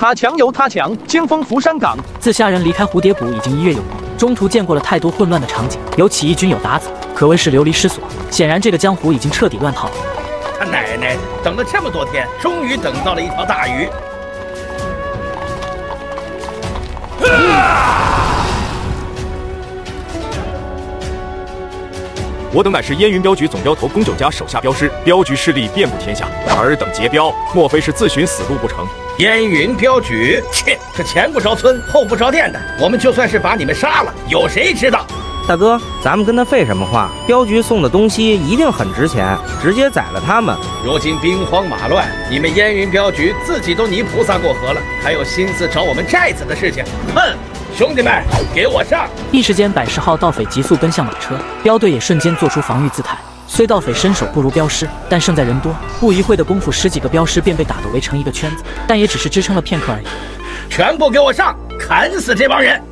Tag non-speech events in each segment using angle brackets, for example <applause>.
他强由他强，清风拂山岗。自虾仁离开蝴蝶谷已经一月有余，中途见过了太多混乱的场景，有起义军，有鞑子，可谓是流离失所。显然，这个江湖已经彻底乱套了。他奶奶的，等了这么多天，终于等到了一条大鱼。我等乃是燕云镖局总镖头宫九家手下镖师，镖局势力遍布天下。尔等劫镖，莫非是自寻死路不成？燕云镖局，切，这前不着村后不着店的，我们就算是把你们杀了，有谁知道？大哥，咱们跟他废什么话？镖局送的东西一定很值钱，直接宰了他们。如今兵荒马乱，你们燕云镖局自己都泥菩萨过河了，还有心思找我们寨子的事情？哼！兄弟们，给我上！一时间，百十号盗匪急速奔向马车，镖队也瞬间做出防御姿态。虽盗匪身手不如镖师，但胜在人多。不一会的功夫，十几个镖师便被打得围成一个圈子，但也只是支撑了片刻而已。全部给我上，砍死这帮人！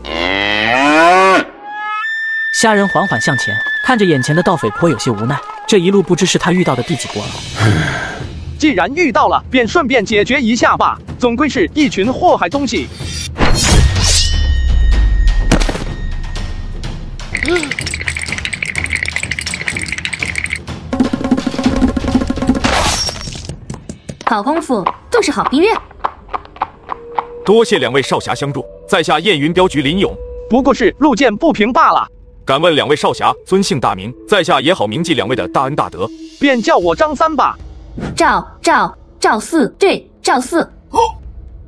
虾人缓缓向前，看着眼前的盗匪，颇有些无奈。这一路不知是他遇到的第几波了。既然遇到了，便顺便解决一下吧。总归是一群祸害东西。好功夫，就是好兵刃。多谢两位少侠相助，在下燕云镖局林勇，不过是路见不平罢了。敢问两位少侠尊姓大名？在下也好铭记两位的大恩大德。便叫我张三吧。赵赵赵四，对，赵四。哦，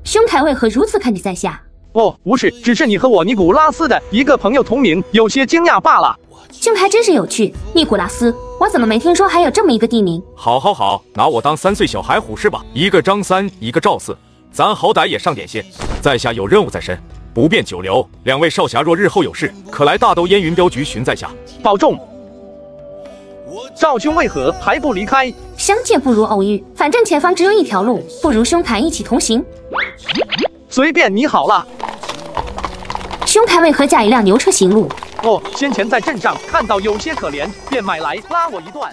兄台为何如此看着在下？哦，不是，只是你和我尼古拉斯的一个朋友同名，有些惊讶罢了。兄台真是有趣，尼古拉斯，我怎么没听说还有这么一个地名？好，好，好，拿我当三岁小孩虎是吧？一个张三，一个赵四，咱好歹也上点心。在下有任务在身，不便久留。两位少侠若日后有事，可来大都烟云镖局寻在下，保重。赵兄为何还不离开？相见不如偶遇，反正前方只有一条路，不如兄台一起同行。随便你好了。兄台为何驾一辆牛车行路？哦，先前在镇上看到有些可怜，便买来拉我一段。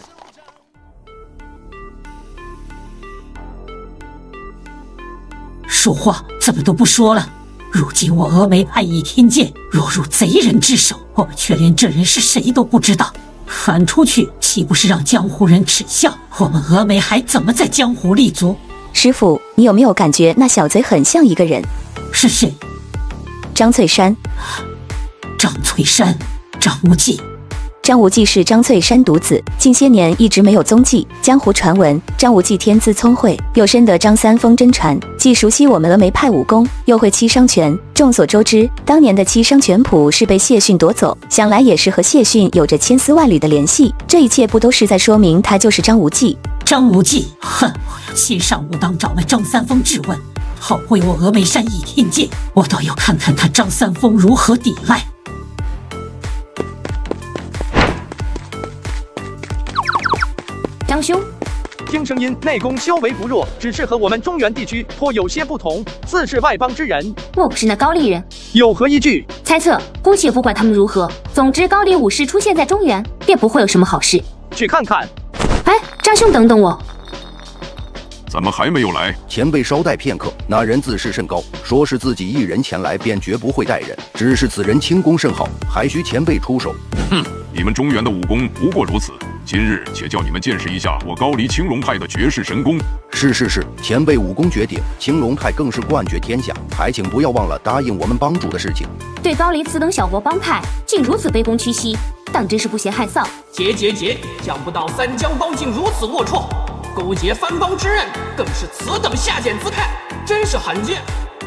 说话怎么都不说了？如今我峨眉派已听见，若入贼人之手，我们却连这人是谁都不知道。传出去，岂不是让江湖人耻笑？我们峨眉还怎么在江湖立足？师傅，你有没有感觉那小贼很像一个人？是谁？张翠山。张翠山，张无忌。张无忌是张翠山独子，近些年一直没有踪迹。江湖传闻，张无忌天资聪慧，又深得张三丰真传，既熟悉我们峨眉派武功，又会七伤拳。众所周知，当年的七伤拳谱是被谢逊夺走，想来也是和谢逊有着千丝万缕的联系。这一切不都是在说明他就是张无忌？张无忌，哼！我要先上武当找来张三丰质问，好为我峨眉山一天剑，我倒要看看他张三丰如何抵赖。张兄，听声音内功修为不弱，只是和我们中原地区颇有些不同，自是外邦之人。莫不是那高丽人？有何依据？猜测。姑且不管他们如何，总之高丽武士出现在中原，便不会有什么好事。去看看。哎，张兄，等等我。怎么还没有来？前辈稍待片刻。那人自视甚高，说是自己一人前来，便绝不会带人。只是此人轻功甚好，还需前辈出手。哼，你们中原的武功不过如此。今日且叫你们见识一下我高黎青龙派的绝世神功。是是是，前辈武功绝顶，青龙派更是冠绝天下。还请不要忘了答应我们帮主的事情。对高黎此等小国帮派，竟如此卑躬屈膝，当真是不嫌害臊。结结结！想不到三江帮竟如此龌龊，勾结藩邦之人，更是此等下贱姿态，真是罕见。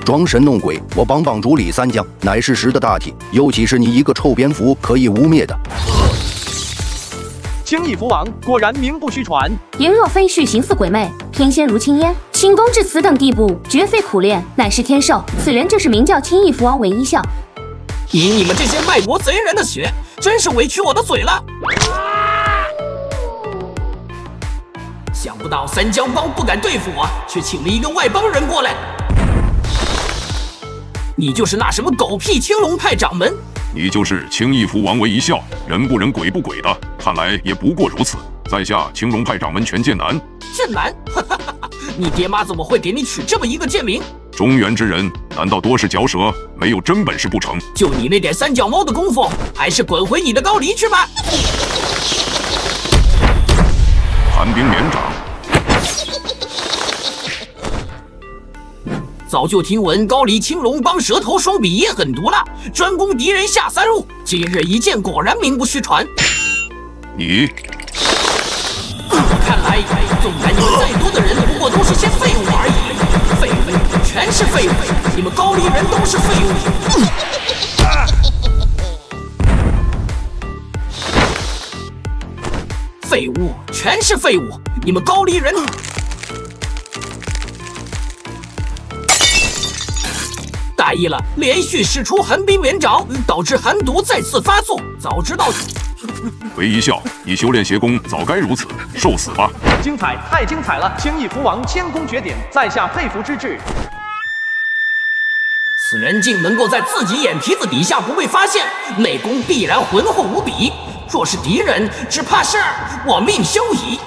装神弄鬼！我帮帮主李三江乃是识的大体，又岂是你一个臭蝙蝠可以污蔑的？轻易蝠王果然名不虚传，莹若飞絮，形似鬼魅，天仙如青烟，轻功至此等地步，绝非苦练，乃是天授。此人就是名叫轻易蝠王韦一笑。以你们这些卖国贼人的血，真是委屈我的嘴了。不到三江帮不敢对付我，却请了一个外邦人过来。你就是那什么狗屁青龙派掌门？你就是青翼蝠王为一笑，人不人鬼不鬼的。看来也不过如此。在下青龙派掌门权剑南。剑南，哈哈哈你爹妈怎么会给你取这么一个贱名？中原之人难道多是嚼舌，没有真本事不成？就你那点三脚猫的功夫，还是滚回你的高黎去吧！寒冰连掌。早就听闻高黎青龙帮蛇头双比也狠毒辣，专攻敌人下三路。今日一见，果然名不虚传。你，看来纵然你们再多的人，不过都是些废物而已。废物，全是废物！你们高黎人都是废物！废物，全是废物！你们高黎人。大意了，连续使出寒冰连掌，导致寒毒再次发作。早知道，韦 <laughs> 一笑，你修炼邪功早该如此，受死吧！精彩，太精彩了！轻易福王千功绝顶，在下佩服之至。此人竟能够在自己眼皮子底下不被发现，内功必然浑厚无比。若是敌人，只怕是我命休矣。